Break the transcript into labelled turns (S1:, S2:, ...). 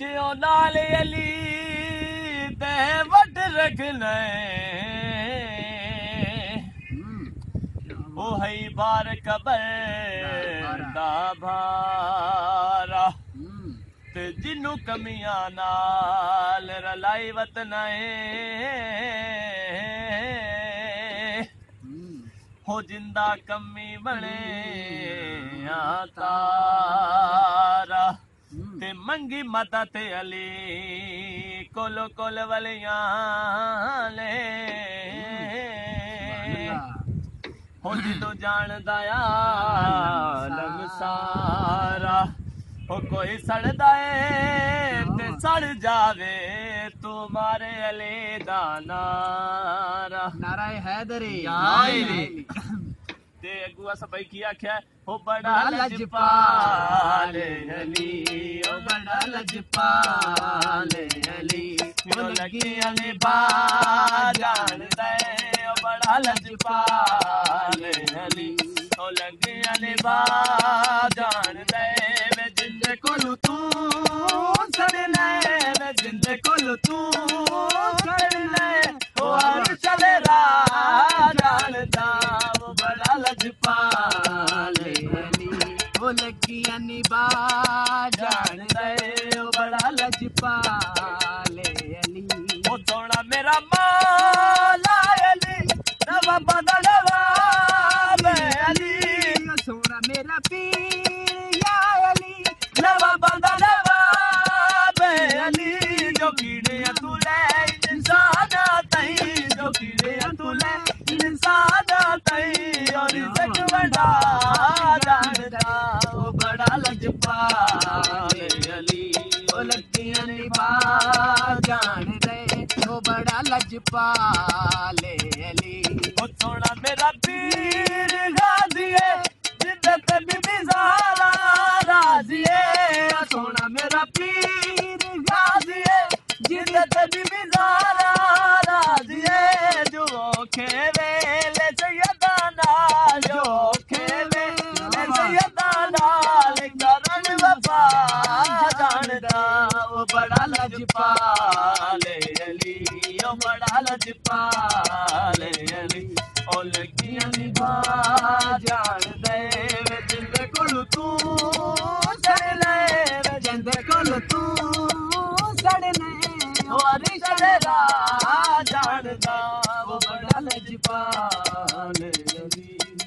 S1: अखियों लाल अली तह वट रख
S2: ओ
S1: हई हम्म। बार कबर दा भारा।
S2: हम्म।
S1: ते जिनू कमियाँ नाल रलाई वतन
S2: हम्म।
S1: हो ज़िंदा कमी बने आता। ਮੰਗੀ ਮਾਤਾ ਤੇ ਅਲੀ ਕੋਲੋ ਕੋਲ ਵਲਿਆਂ ਲੈ ਹੁਣ ਜਦੋਂ ਜਾਣਦਾ ਆਲਮ ਸਾਰਾ ਉਹ ਕੋਈ ਸੜਦਾ ਏ ਤੇ ਸੜ ਜਾਵੇ ਤੂੰ ਮਾਰੇ ਅਲੀ ਦਾ ਨਾਰਾ।
S2: ਨਾਰਾ ਹੈ ਦਰੇ
S1: ते अगुआ सबाई की आख्या हो बड़ा लजपाल अली ओ बड़ा लजपाल
S2: अली ओ लगी अली बा जान दे ओ बड़ा लजपाल अली
S1: ओ लगी अली बा जान दे वे जिंदे कोलू तू सड़ ले वे जिंदे कोलू तू अली
S2: वो लगी अनिबा जान ओ बड़ा लजपाले अली ओ
S1: सोना मेरा माला लगी अनिबा जान
S2: दे वो बड़ा लजपाले अली
S1: ओ सोना मेरा पीर गाजिए जिद्दत बीबी ज़हरा राजिए ओ सोना मेरा
S2: पीर गाजिए जिद्दत
S1: बीबी ज़हरा राजिए जो खेवे ले सैयदा नाल जो खेवे ले सैयदा नाल करन वफा बड़ा वो बड़ा लजपाल अली, ओ बड़ा लजपाल अली। ओ लगी निभा जान दे जिंद कोल तू सड़ ले जिंद कोल तू
S2: सड़ ले। और सड़रा जान दा
S1: वो बड़ा लजपाल अली।